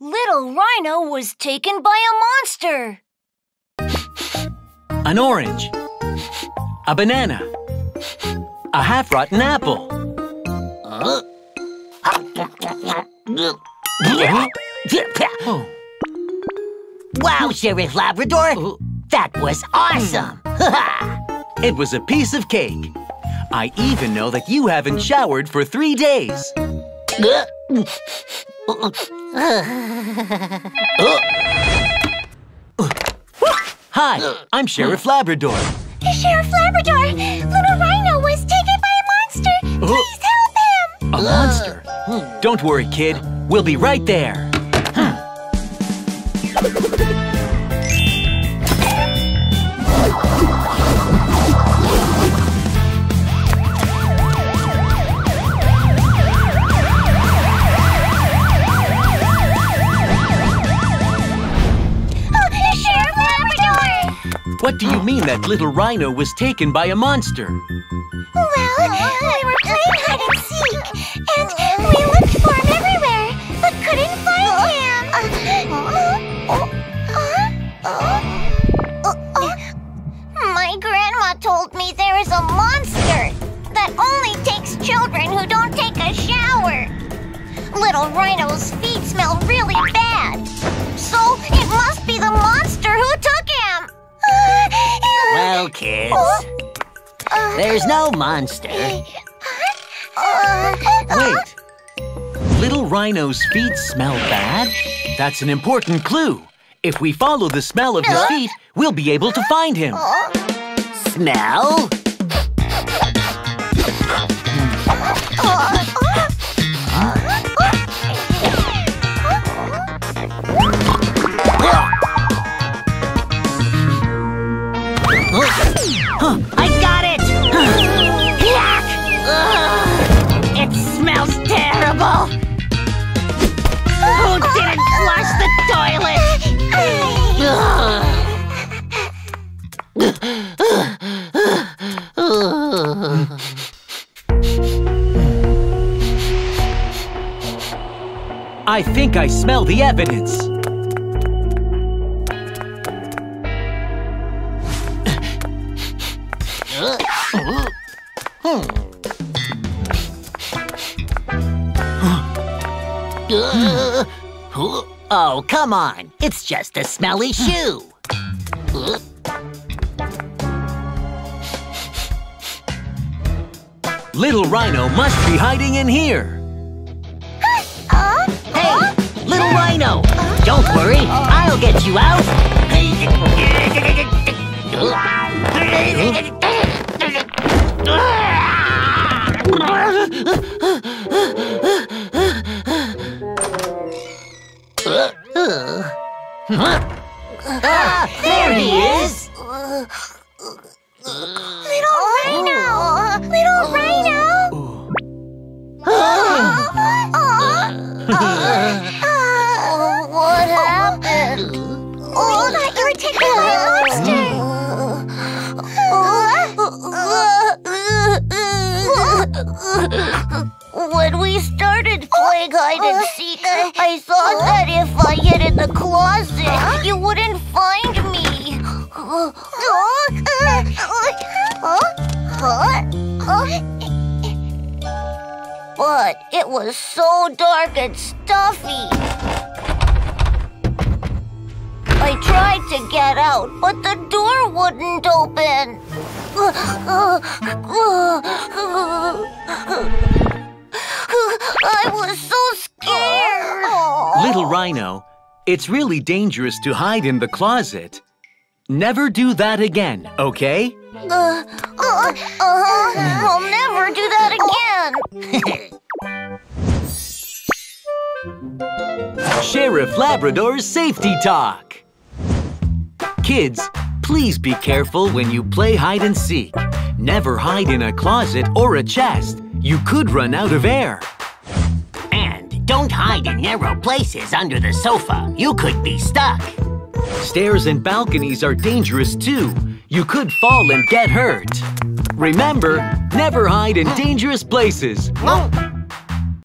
rhino was taken by a monster. An orange. A banana. A half-rotten apple. Uh. Oh. Wow, Sheriff Labrador! That was awesome! it was a piece of cake. I even know that you haven't showered for three days. Hi, I'm Sheriff Labrador. Sheriff Labrador, little rhino was taken by a monster. Uh-huh. Please help him. A monster? Uh. Hmm. Don't worry, kid. We'll be right there. What do you mean that little rhino was taken by a monster? Well, we were playing hide and seek, and we looked for him everywhere, but couldn't find him. Uh, uh, uh, My grandma told me there is a monster that only takes children who don't take a shower. Little Rhino's feet smell really bad, kids, there's no monster. Wait. Little rhino's feet smell bad? That's an important clue. If we follow the smell of his feet, we'll be able to find him. Smell? Hmm. I got it! Yuck! Ugh, It smells terrible! Who didn't flush the toilet? I think I smell the evidence. Oh, come on. It's just a smelly shoe. Little Rhino must be hiding in here. Hey, little rhino, don't worry. I'll get you out. Ah, there he is. Little Rhino! Little Rhino! Oh, what happened? Oh, I thought you were taken by a monster. When we started playing hide and seek, I thought that if But it was so dark and stuffy. I tried to get out, but the door wouldn't open. I was so scared. Little Rhino, it's really dangerous to hide in the closet. Never do that again, okay? Uh, uh, uh, I'll never do that again. Sheriff Labrador's Safety Talk. Kids, please be careful when you play hide and seek. Never hide in a closet or a chest. You could run out of air. And don't hide in narrow places under the sofa. You could be stuck. Stairs and balconies are dangerous too. You could fall and get hurt. Remember, never hide in dangerous places. Oh,